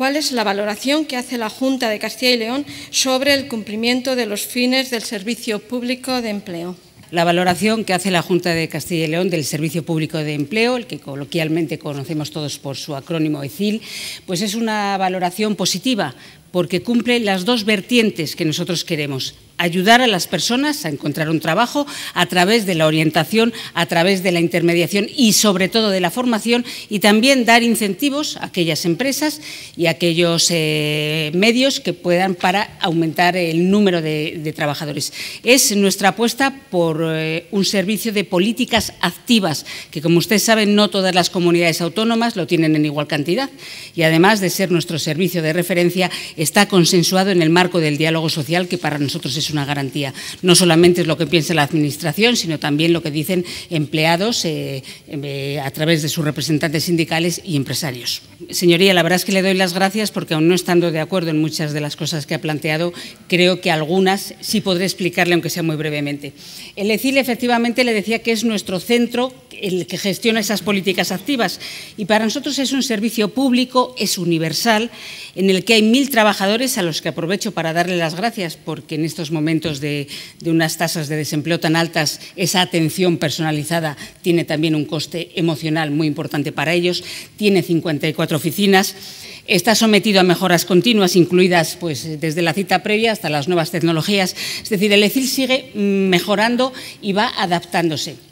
¿Cuál es la valoración que hace la Junta de Castilla y León sobre el cumplimiento de los fines del Servicio Público de Empleo? La valoración que hace la Junta de Castilla y León del Servicio Público de Empleo, el que coloquialmente conocemos todos por su acrónimo ECIL, pues es una valoración positiva porque cumple las dos vertientes que nosotros queremos ayudar a las personas a encontrar un trabajo a través de la orientación, a través de la intermediación y sobre todo de la formación y también dar incentivos a aquellas empresas y a aquellos eh, medios que puedan para aumentar el número de, trabajadores. Es nuestra apuesta por eh, un servicio de políticas activas, que como ustedes saben no todas las comunidades autónomas lo tienen en igual cantidad y además de ser nuestro servicio de referencia está consensuado en el marco del diálogo social que para nosotros es una garantía. No solamente es lo que piensa la Administración, sino también lo que dicen empleados eh, eh, a través de sus representantes sindicales y empresarios. Señoría, la verdad es que le doy las gracias porque aún no estando de acuerdo en muchas de las cosas que ha planteado, creo que algunas sí podré explicarle, aunque sea muy brevemente. El ECIL efectivamente le decía que es nuestro centro el que gestiona esas políticas activas y para nosotros es un servicio público, es universal, en el que hay mil trabajadores a los que aprovecho para darle las gracias porque en estos momentos momentos de, unas tasas de desempleo tan altas, esa atención personalizada tiene también un coste emocional muy importante para ellos. Tiene 54 oficinas. Está sometido a mejoras continuas, incluidas pues, desde la cita previa hasta las nuevas tecnologías. Es decir, el ECIL sigue mejorando y va adaptándose.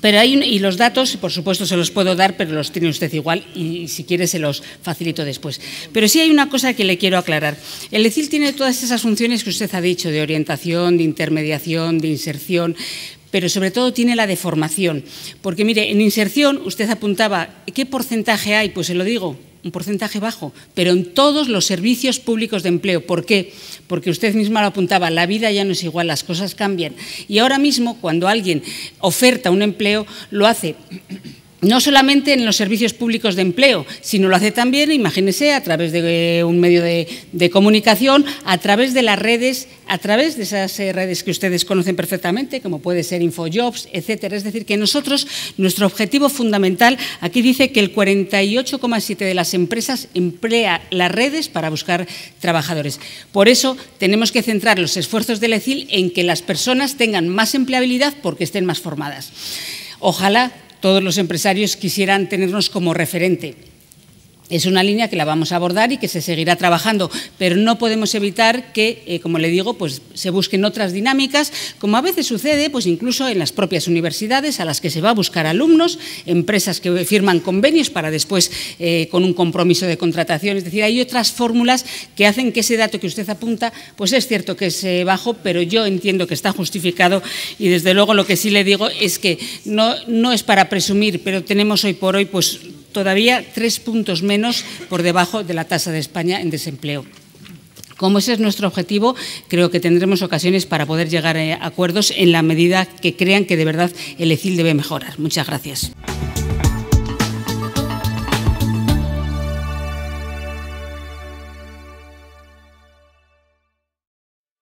Pero hay, y los datos, por supuesto, se los puedo dar, pero los tiene usted igual y si quiere se los facilito después. Pero sí hay una cosa que le quiero aclarar. El ECIL tiene todas esas funciones que usted ha dicho, de orientación, de intermediación, de inserción, pero sobre todo tiene la de formación. Porque, mire, en inserción usted apuntaba, ¿qué porcentaje hay? Pues se lo digo, un porcentaje bajo, pero en todos los servicios públicos de empleo. ¿Por qué? Porque usted misma lo apuntaba, la vida ya no es igual, las cosas cambian. Y ahora mismo, cuando alguien oferta un empleo, lo hace no solamente en los servicios públicos de empleo, sino lo hace también, imagínese, a través de eh, un medio de, comunicación, a través de las redes, a través de esas eh, redes que ustedes conocen perfectamente, como puede ser Infojobs, etcétera. Es decir, que nosotros, nuestro objetivo fundamental, aquí dice que el 48,7 de las empresas emplea las redes para buscar trabajadores. Por eso tenemos que centrar los esfuerzos del ECIL en que las personas tengan más empleabilidad porque estén más formadas. Ojalá todos los empresarios quisieran tenernos como referente. Es una línea que la vamos a abordar y que se seguirá trabajando, pero no podemos evitar que, eh, como le digo, pues se busquen otras dinámicas, como a veces sucede, pues incluso en las propias universidades a las que se va a buscar alumnos, empresas que firman convenios para después eh, con un compromiso de contratación. Es decir, hay otras fórmulas que hacen que ese dato que usted apunta, pues es cierto que es eh, bajo, pero yo entiendo que está justificado y desde luego lo que sí le digo es que no, no es para presumir, pero tenemos hoy por hoy pues todavía tres puntos menos por debajo de la tasa de España en desempleo. Como ese es nuestro objetivo, creo que tendremos ocasiones para poder llegar a acuerdos en la medida que crean que de verdad el ECIL debe mejorar. Muchas gracias.